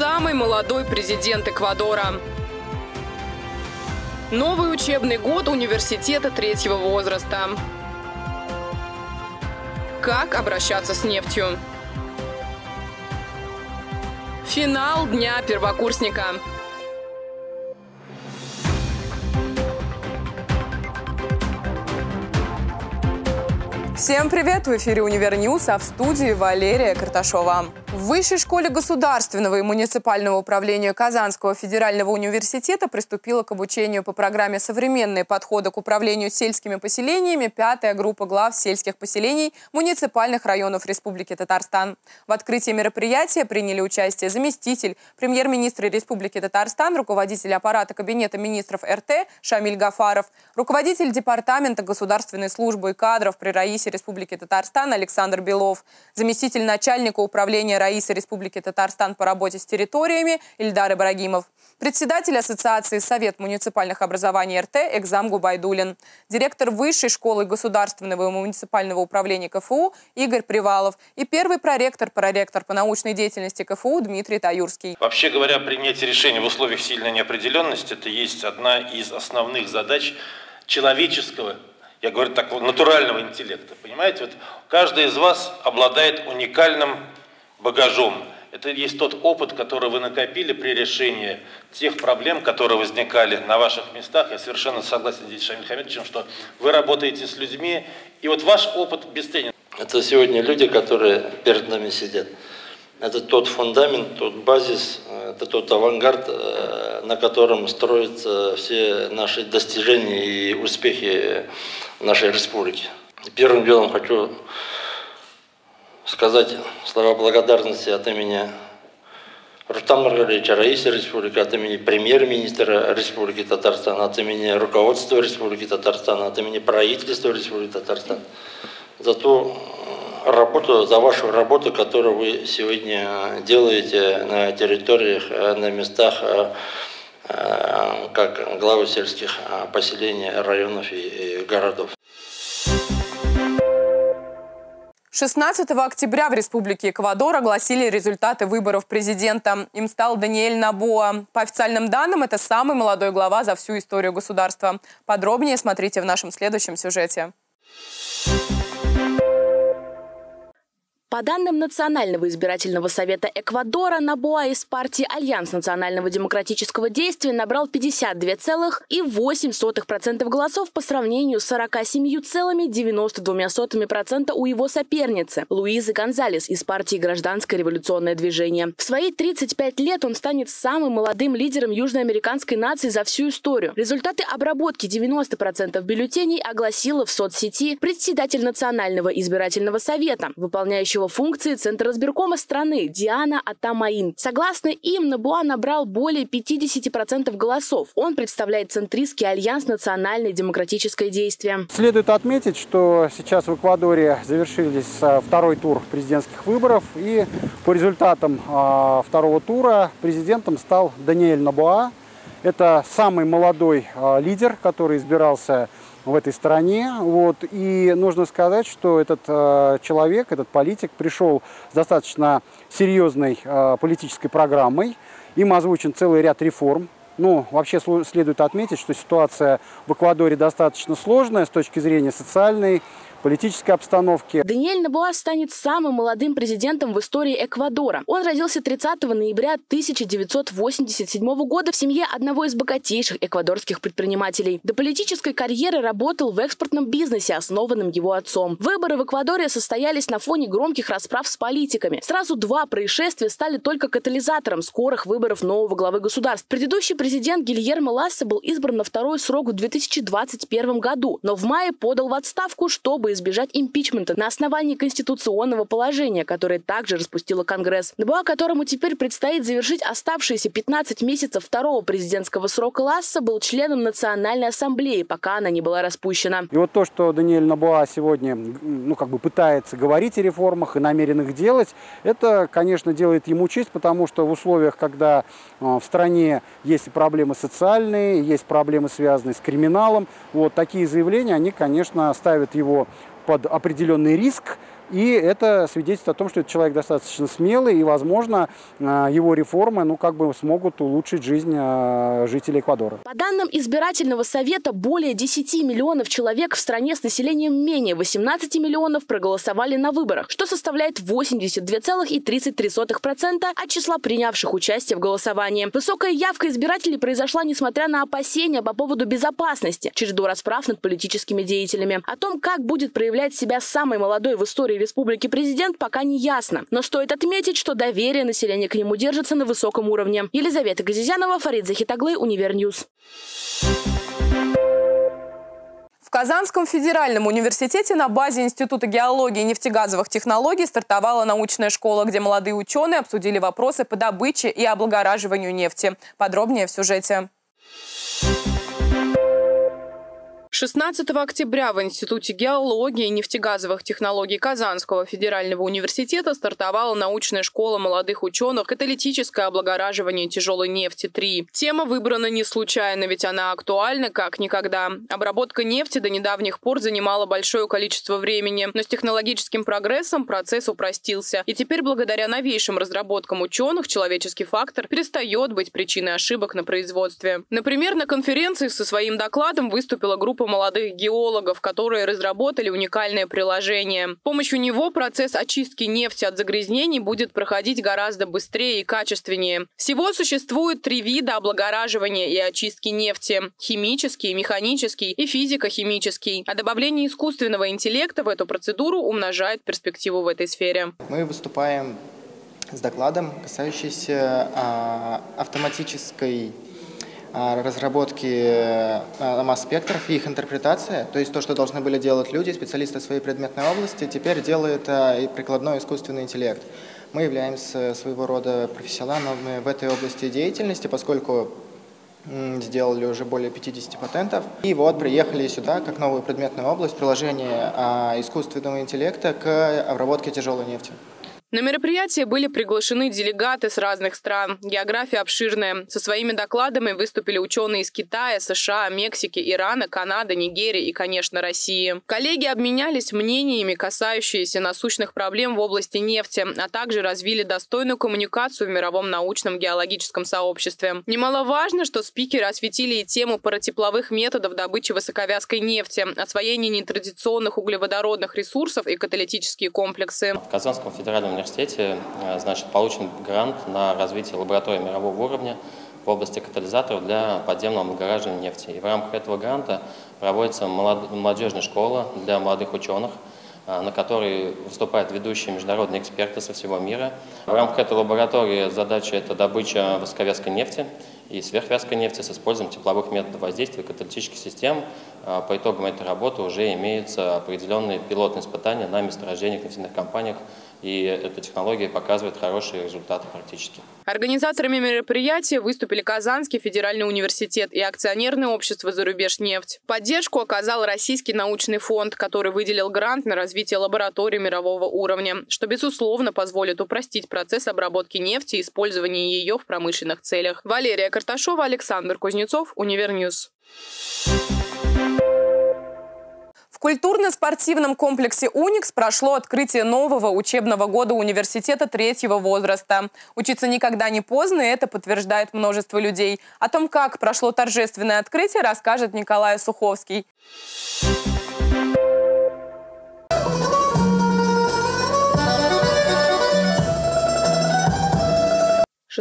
самый молодой президент Эквадора. Новый учебный год университета третьего возраста. Как обращаться с нефтью? Финал Дня первокурсника. Всем привет! В эфире «Univer News», а в студии Валерия Карташова. В Высшей школе государственного и муниципального управления Казанского федерального университета приступила к обучению по программе «Современные подходы к управлению сельскими поселениями» пятая группа глав сельских поселений муниципальных районов Республики Татарстан. В открытии мероприятия приняли участие заместитель премьер-министра Республики Татарстан, руководитель аппарата Кабинета министров РТ Шамиль Гафаров, руководитель Департамента государственной службы и кадров при Раисе Республики Татарстан Александр Белов, заместитель начальника управления Раисы Республики Татарстан по работе с территориями Ильдар Ибрагимов, председатель Ассоциации Совет муниципальных образований РТ Экзам Губайдулин, директор Высшей школы государственного и муниципального управления КФУ Игорь Привалов и первый проректор, проректор по научной деятельности КФУ Дмитрий Таюрский. Вообще говоря, принятие решений в условиях сильной неопределенности – это есть одна из основных задач человеческого я говорю так, натурального интеллекта. Понимаете, вот каждый из вас обладает уникальным багажом. Это есть тот опыт, который вы накопили при решении тех проблем, которые возникали на ваших местах. Я совершенно согласен здесь с Шамиль Хамидовичем, что вы работаете с людьми, и вот ваш опыт бесценен. Это сегодня люди, которые перед нами сидят. Это тот фундамент, тот базис, это тот авангард, э, на котором строятся все наши достижения и успехи нашей республики. Первым делом хочу сказать слова благодарности от имени Рустам Маргаровича, Раиса Республики, от имени премьер-министра Республики Татарстан, от имени руководства Республики Татарстан, от имени правительства Республики Татарстан за ту работу, за вашу работу, которую вы сегодня делаете на территориях, на местах, э, как главы сельских поселений, районов и городов. 16 октября в Республике Эквадор огласили результаты выборов президента. Им стал Даниэль Набоа. По официальным данным, это самый молодой глава за всю историю государства. Подробнее смотрите в нашем следующем сюжете. По данным Национального избирательного совета Эквадора, Набоа из партии Альянс национального демократического действия набрал 52,8% голосов по сравнению с 47,92% у его соперницы Луизы Гонзалес из партии Гражданское революционное движение. В свои 35 лет он станет самым молодым лидером южноамериканской нации за всю историю. Результаты обработки 90% бюллетеней огласила в соцсети председатель Национального избирательного совета, выполняющего выполняющего функции Центра избиркома страны Диана Атамаин. Согласно им, Набуа набрал более 50% голосов. Он представляет центристский альянс «Национальное демократическое действие». Следует отметить, что сейчас в Эквадоре завершились а, второй тур президентских выборов. И по результатам а, второго тура президентом стал Даниэль Набуа. Это самый молодой а, лидер, который избирался в этой стране. Вот. И нужно сказать, что этот э, человек, этот политик пришел с достаточно серьезной э, политической программой. Им озвучен целый ряд реформ. Ну, вообще следует отметить, что ситуация в Эквадоре достаточно сложная с точки зрения социальной, политической обстановке. Даниэль Набуа станет самым молодым президентом в истории Эквадора. Он родился 30 ноября 1987 года в семье одного из богатейших эквадорских предпринимателей. До политической карьеры работал в экспортном бизнесе, основанном его отцом. Выборы в Эквадоре состоялись на фоне громких расправ с политиками. Сразу два происшествия стали только катализатором скорых выборов нового главы государства. Предыдущий президент Гильермо Ласса был избран на второй срок в 2021 году, но в мае подал в отставку, чтобы избежать импичмента на основании конституционного положения, которое также распустило Конгресс. Набуа, которому теперь предстоит завершить оставшиеся 15 месяцев второго президентского срока Ласса, был членом Национальной ассамблеи, пока она не была распущена. И вот то, что Даниэль Набуа сегодня ну, как бы пытается говорить о реформах и намерен их делать, это, конечно, делает ему честь, потому что в условиях, когда э, в стране есть проблемы социальные, есть проблемы, связанные с криминалом, вот такие заявления, они, конечно, ставят его под определенный риск, И это свидетельствует о том, что этот человек достаточно смелый, и, возможно, а, его реформы ну, как бы смогут улучшить жизнь а, жителей Эквадора. По данным избирательного совета, более 10 миллионов человек в стране с населением менее 18 миллионов проголосовали на выборах, что составляет 82,33% от числа принявших участие в голосовании. Высокая явка избирателей произошла несмотря на опасения по поводу безопасности, череду расправ над политическими деятелями. О том, как будет проявлять себя самый молодой в истории республики президент, пока не ясно. Но стоит отметить, что доверие населения к нему держится на высоком уровне. Елизавета Газизянова, Фарид Захитоглы, UNIVERNEWS. В Казанском федеральном университете на базе Института геологии и нефтегазовых технологий стартовала научная школа, где молодые ученые обсудили вопросы по добыче и облагораживанию нефти. Подробнее в сюжете. 16 октября в Институте геологии и нефтегазовых технологий Казанского федерального университета стартовала научная школа молодых ученых «Каталитическое облагораживание тяжелой нефти-3». Тема выбрана не случайно, ведь она актуальна как никогда. Обработка нефти до недавних пор занимала большое количество времени, но с технологическим прогрессом процесс упростился. И теперь благодаря новейшим разработкам ученых человеческий фактор перестает быть причиной ошибок на производстве. Например, на конференции со своим докладом выступила группа молодых геологов, которые разработали уникальное приложение. С помощью него процесс очистки нефти от загрязнений будет проходить гораздо быстрее и качественнее. Всего существует три вида облагораживания и очистки нефти – химический, механический и физико-химический. А добавление искусственного интеллекта в эту процедуру умножает перспективу в этой сфере. Мы выступаем с докладом, касающийся а, автоматической разработки а, масс-спектров и их интерпретация, то есть то, что должны были делать люди, специалисты своей предметной области, теперь делает а, и прикладной искусственный интеллект. Мы являемся своего рода профессионалами в этой области деятельности, поскольку сделали уже более 50 патентов. И вот приехали сюда, как новую предметную область, приложение искусственного интеллекта к обработке тяжелой нефти. На мероприятие были приглашены делегаты с разных стран. География обширная. Со своими докладами выступили ученые из Китая, США, Мексики, Ирана, Канады, Нигерии и, конечно, России. Коллеги обменялись мнениями, касающиеся насущных проблем в области нефти, а также развили достойную коммуникацию в мировом научном геологическом сообществе. Немаловажно, что спикеры осветили и тему паратепловых методов добычи высоковязкой нефти, освоение нетрадиционных углеводородных ресурсов и каталитические комплексы. В Казанском федеральном университете э, значит, получен грант на развитие лаборатории мирового уровня в области катализаторов для подземного облагораживания нефти. И в рамках этого гранта проводится молодежная школа для молодых ученых, э, на которой выступают ведущие международные эксперты со всего мира. В рамках этой лаборатории задача – это добыча высоковязкой нефти и сверхвязкой нефти с использованием тепловых методов воздействия каталитических систем. Э, по итогам этой работы уже имеются определенные пилотные испытания на месторождениях нефтяных компаниях и эта технология показывает хорошие результаты практически. Организаторами мероприятия выступили Казанский федеральный университет и акционерное общество «Зарубежнефть». Поддержку оказал Российский научный фонд, который выделил грант на развитие лаборатории мирового уровня, что, безусловно, позволит упростить процесс обработки нефти и использования ее в промышленных целях. Валерия Карташова, Александр Кузнецов, UNIVERNEWS. В культурно-спортивном комплексе «Уникс» прошло открытие нового учебного года университета третьего возраста. Учиться никогда не поздно, и это подтверждает множество людей. О том, как прошло торжественное открытие, расскажет Николай Суховский.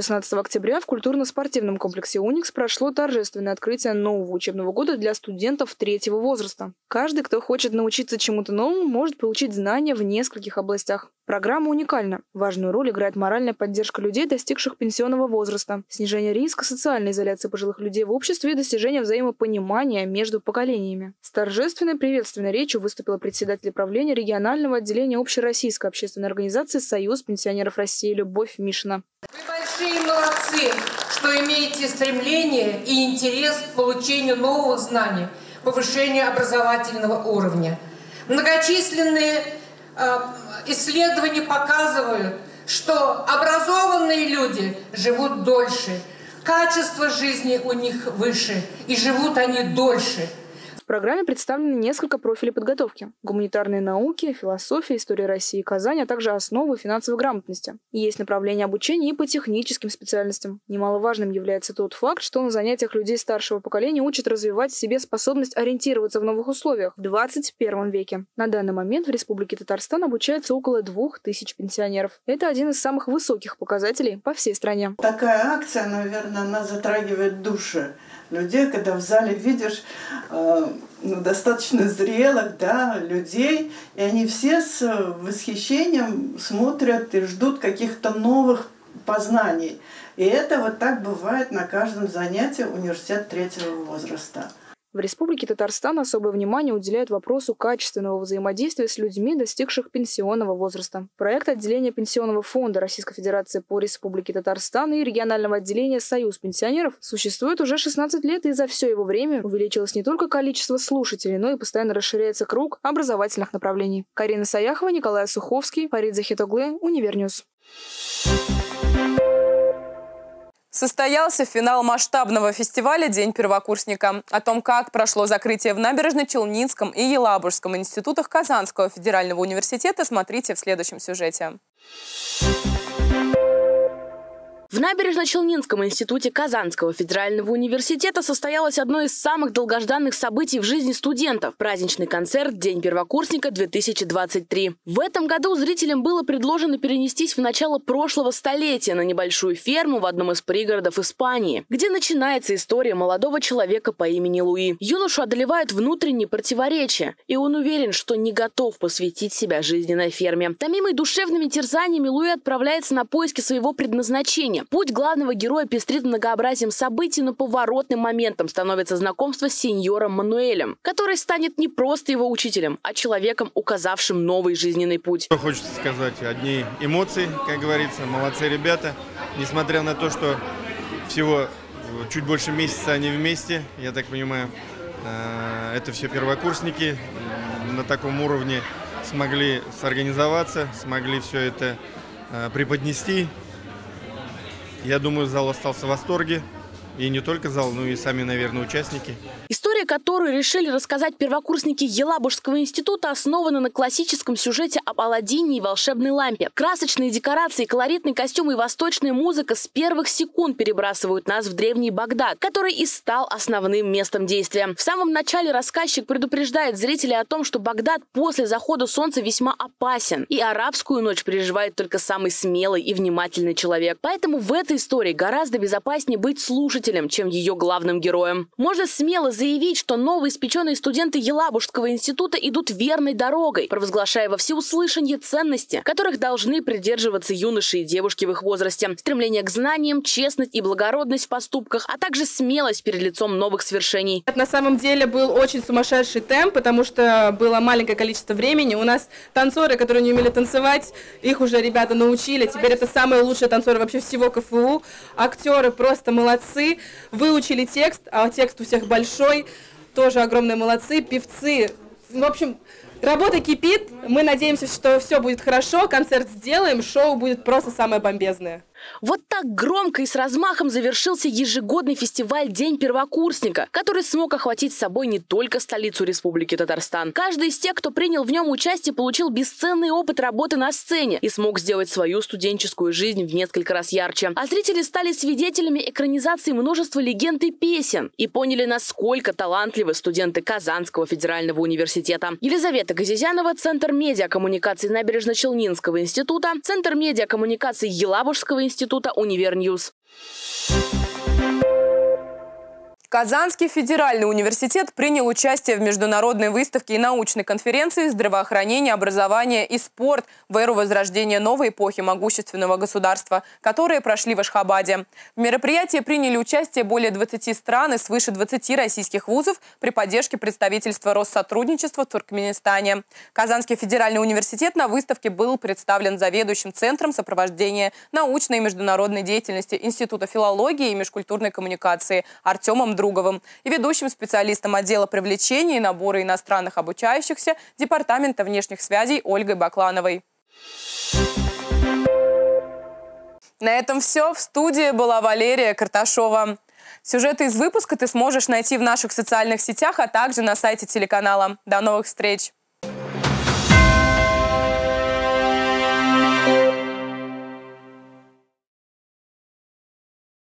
16 октября в культурно-спортивном комплексе «Уникс» прошло торжественное открытие нового учебного года для студентов третьего возраста. Каждый, кто хочет научиться чему-то новому, может получить знания в нескольких областях. Программа уникальна. Важную роль играет моральная поддержка людей, достигших пенсионного возраста, снижение риска социальной изоляции пожилых людей в обществе и достижение взаимопонимания между поколениями. С торжественной приветственной речью выступила председатель правления регионального отделения общероссийской общественной организации «Союз пенсионеров России» Любовь Мишина. Вы большие молодцы, что имеете стремление и интерес к получению новых знаний, повышению образовательного уровня. Многочисленные исследования показывают, что образованные люди живут дольше, качество жизни у них выше, и живут они дольше – программе представлены несколько профилей подготовки. Гуманитарные науки, философия, история России и Казани, а также основы финансовой грамотности. есть направление обучения и по техническим специальностям. Немаловажным является тот факт, что на занятиях людей старшего поколения учат развивать в себе способность ориентироваться в новых условиях в 21 веке. На данный момент в Республике Татарстан обучается около двух тысяч пенсионеров. Это один из самых высоких показателей по всей стране. Такая акция, наверное, она затрагивает души людей, когда в зале видишь э, ну, достаточно зрелых да, людей, и они все с восхищением смотрят и ждут каких-то новых познаний. И это вот так бывает на каждом занятии университет третьего возраста. В Республике Татарстан особое внимание уделяют вопросу качественного взаимодействия с людьми, достигших пенсионного возраста. Проект отделения Пенсионного фонда Российской Федерации по Республике Татарстан и регионального отделения «Союз пенсионеров» существует уже 16 лет, и за все его время увеличилось не только количество слушателей, но и постоянно расширяется круг образовательных направлений. Карина Саяхова, Николай Суховский, Фарид Захитоглы, UNIVERNEWS. Состоялся финал масштабного фестиваля «День первокурсника». О том, как прошло закрытие в Набережно-Челнинском и Елабужском институтах Казанского федерального университета, смотрите в следующем сюжете. В Набережно-Челнинском институте Казанского федерального университета состоялось одно из самых долгожданных событий в жизни студентов – праздничный концерт «День первокурсника-2023». В этом году зрителям было предложено перенестись в начало прошлого столетия на небольшую ферму в одном из пригородов Испании, где начинается история молодого человека по имени Луи. Юношу одолевают внутренние противоречия, и он уверен, что не готов посвятить себя жизни на ферме. Томимый душевными терзаниями Луи отправляется на поиски своего предназначения жизни. Путь главного героя пестрит многообразием событий, но поворотным моментом становится знакомство с сеньором Мануэлем, который станет не просто его учителем, а человеком, указавшим новый жизненный путь. Что хочется сказать? Одни эмоции, как говорится, молодцы ребята. Несмотря на то, что всего чуть больше месяца они вместе, я так понимаю, э, это все первокурсники на таком уровне смогли сорганизоваться, смогли все это э, преподнести я думаю, зал остался в восторге. И не только зал, но и сами, наверное, участники. Которую решили рассказать первокурсники Елабужского института, основана на классическом сюжете об Аладдине и волшебной лампе. Красочные декорации, колоритный костюм и восточная музыка с первых секунд перебрасывают нас в древний Багдад, который и стал основным местом действия. В самом начале рассказчик предупреждает зрителей о том, что Багдад после захода солнца весьма опасен, и арабскую ночь переживает только самый смелый и внимательный человек. Поэтому в этой истории гораздо безопаснее быть слушателем, чем ее главным героем. Можно смело заявить, что новоиспеченные студенты Елабужского института идут верной дорогой, провозглашая во всеуслышание ценности, которых должны придерживаться юноши и девушки в их возрасте. Стремление к знаниям, честность и благородность в поступках, а также смелость перед лицом новых свершений. На самом деле был очень сумасшедший темп, потому что было маленькое количество времени. У нас танцоры, которые не умели танцевать, их уже ребята научили. Теперь это самые лучшие танцоры вообще всего КФУ. Актеры просто молодцы выучили текст, а текст у всех большой, тоже огромные молодцы, певцы. В общем, работа кипит, мы надеемся, что все будет хорошо, концерт сделаем, шоу будет просто самое бомбезное. Вот так громко и с размахом завершился ежегодный фестиваль «День первокурсника», который смог охватить собой не только столицу Республики Татарстан. Каждый из тех, кто принял в нем участие, получил бесценный опыт работы на сцене и смог сделать свою студенческую жизнь в несколько раз ярче. А зрители стали свидетелями экранизации множества легенд и песен и поняли, насколько талантливы студенты Казанского федерального университета. Елизавета Газизянова, Центр медиакоммуникаций Набережно-Челнинского института, Центр медиакоммуникаций Елабужского института, института «UNIVERNEWS». Казанский федеральный университет принял участие в международной выставке и научной конференции «Здравоохранение, образование и спорт в эру возрождения новой эпохи могущественного государства», которые прошли в Ашхабаде. В мероприятии приняли участие более 20 стран и свыше 20 российских вузов при поддержке представительства Россотрудничества в Туркменистане. Казанский федеральный университет на выставке был представлен заведующим Центром сопровождения научной и международной деятельности Института филологии и межкультурной коммуникации Артемом Друговым и ведущим специалистом отдела привлечения и набора иностранных обучающихся Департамента внешних связей Ольгой Баклановой. На этом все. В студии была Валерия Карташова. Сюжеты из выпуска ты сможешь найти в наших социальных сетях, а также на сайте телеканала. До новых встреч!